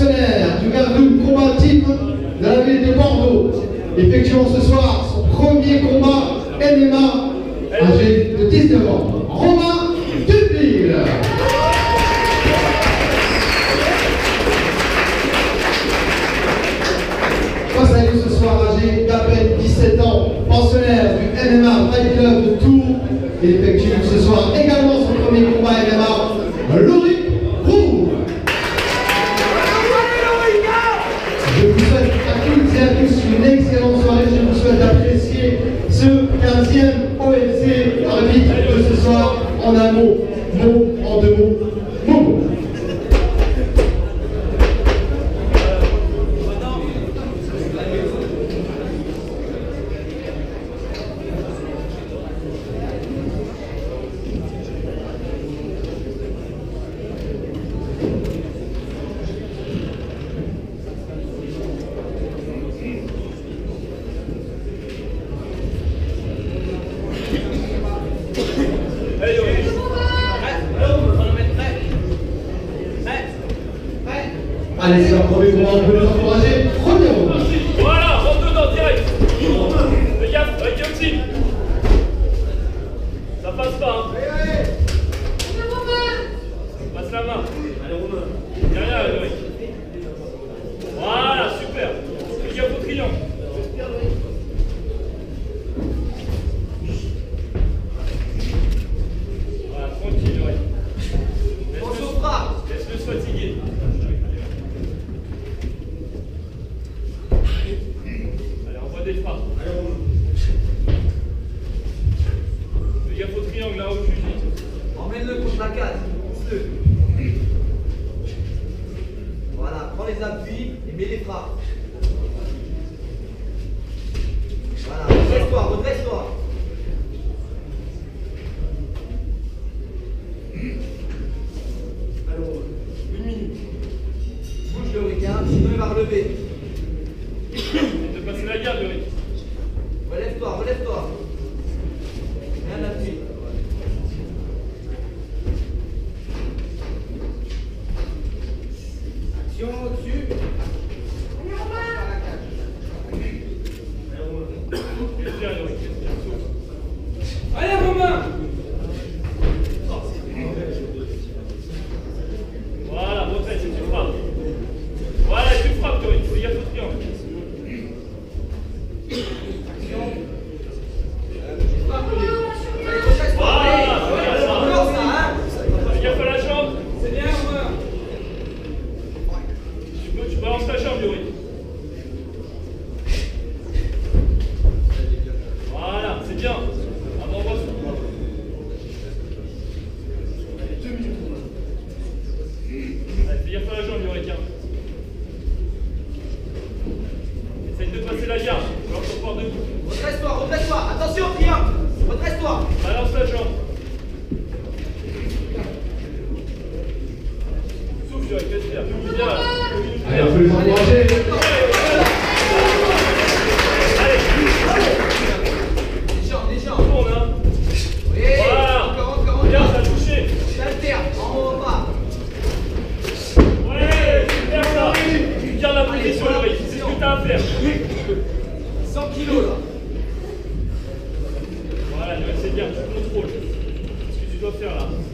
du Verdun combat titre de la ville de Bordeaux, effectuant ce soir son premier combat MMA âgé de 19 ans, Romain Duplil. Face à lui ce soir, âgé d'à peine 17 ans, pensionnaire du MMA Fight Club de Tours, il effectue ce soir également son premier combat MMA, Allez, c'est un premier mouvement, on peut les encourager. Premier mouvement. Voilà, on peut en direct. Fais gaffe, avec Yotzi. Ça passe pas, hein. Allez, allez. Passe la main. Allez, Romain. Derrière, Loïc. Lord comédien. profissional.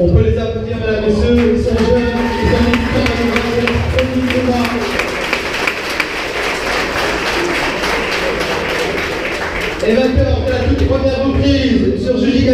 On peut les applaudir, mesdames et messieurs. Ils sont jeunes, ils sont militants, ils Et vainqueur de la toute première reprise sur Julie